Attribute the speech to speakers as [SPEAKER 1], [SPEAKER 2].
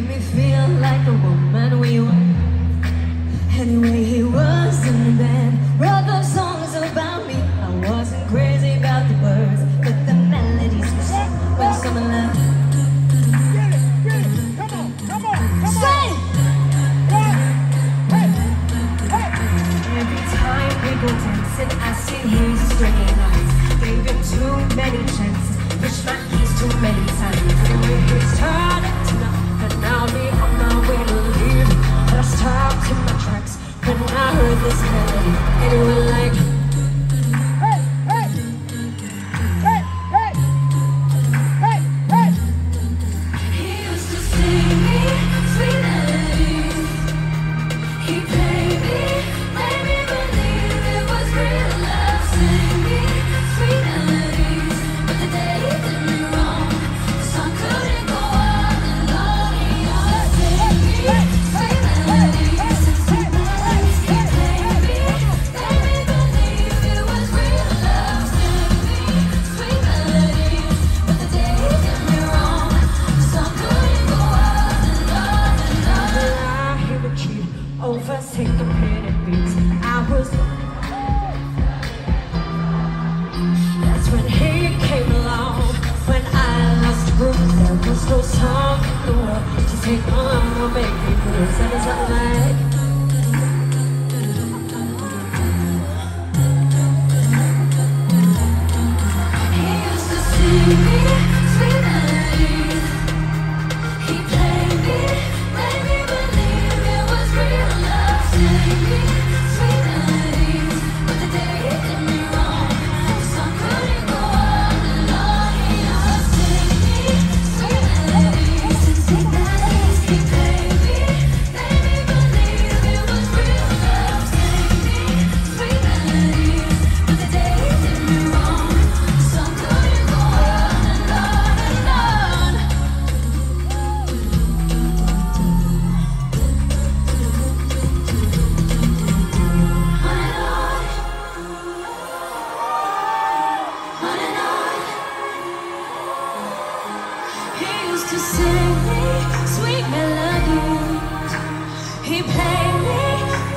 [SPEAKER 1] made me feel like a woman we were. Anyway, he wasn't then Wrote those songs about me. I wasn't crazy about the words But the melodies were set when someone left Dancing, I see he's stringing us Gave him too many chances. Pushed my keys too many this melody, and we're
[SPEAKER 2] like.
[SPEAKER 1] to sing me sweet melodies. He played me.